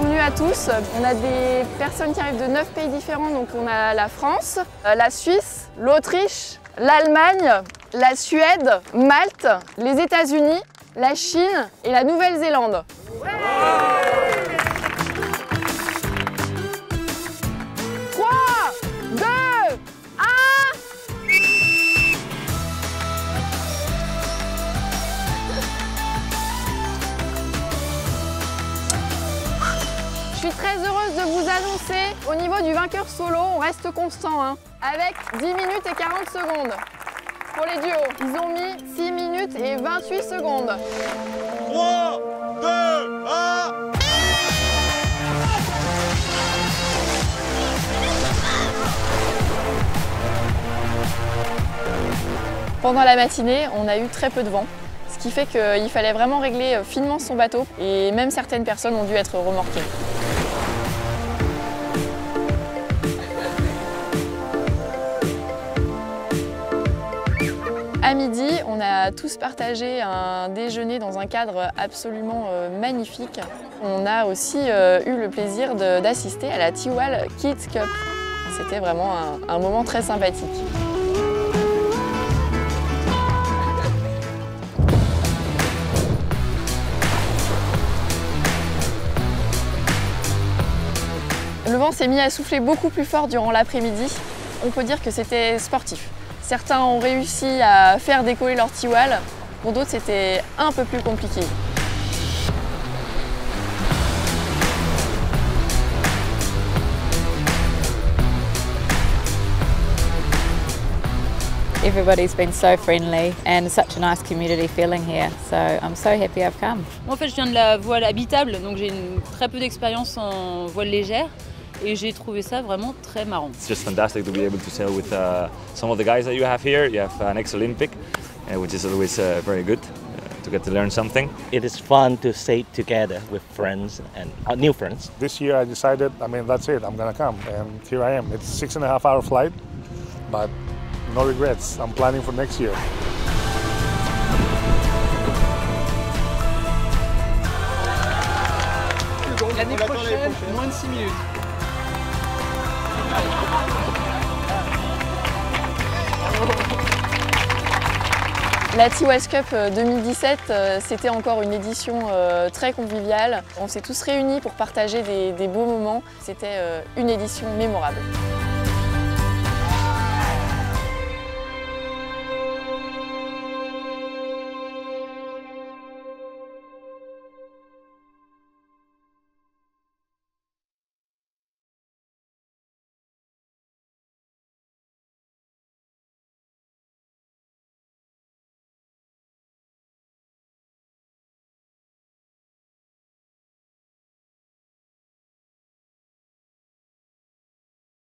bienvenue à tous. On a des personnes qui arrivent de 9 pays différents, donc on a la France, euh, la Suisse, l'Autriche, l'Allemagne, la Suède, Malte, les États-Unis, la Chine et la Nouvelle-Zélande. 3, au niveau du vainqueur solo, on reste constant, hein, avec 10 minutes et 40 secondes pour les duos. Ils ont mis 6 minutes et 28 secondes. 3, 2, 1 Pendant la matinée, on a eu très peu de vent, ce qui fait qu'il fallait vraiment régler finement son bateau et même certaines personnes ont dû être remorquées. Midi, on a tous partagé un déjeuner dans un cadre absolument euh, magnifique. On a aussi euh, eu le plaisir d'assister à la Tiwal Kids Cup. C'était vraiment un moment très sympathique. Le vent s'est mis à souffler beaucoup plus fort durant l'après-midi. On peut dire que c'était sportif. Certains ont réussi à faire décoller leur tiwal, pour d'autres c'était un peu plus compliqué. Everybody's been so friendly and such a nice community feeling here. So I'm so happy I've come. Moi, en fait, je viens de la voile habitable, donc j'ai très peu d'expérience en voile légère. Et j'ai trouvé ça vraiment très marrant. It's just fantastic to be able to sail with uh, some of the guys that you have here. You have an ex-Olympic, uh, which is always uh, very good uh, to get to learn something. It is fun to stay together with friends and uh, new friends. This year I decided, I mean, that's it, I'm gonna come. And here I am. It's six and a half hour flight, but no regrets. I'm planning for next year. L'année prochaine, moins de 6 minutes. La T-West Cup euh, 2017, euh, c'était encore une édition euh, très conviviale. On s'est tous réunis pour partager des, beaux moments. C'était euh, une édition mémorable.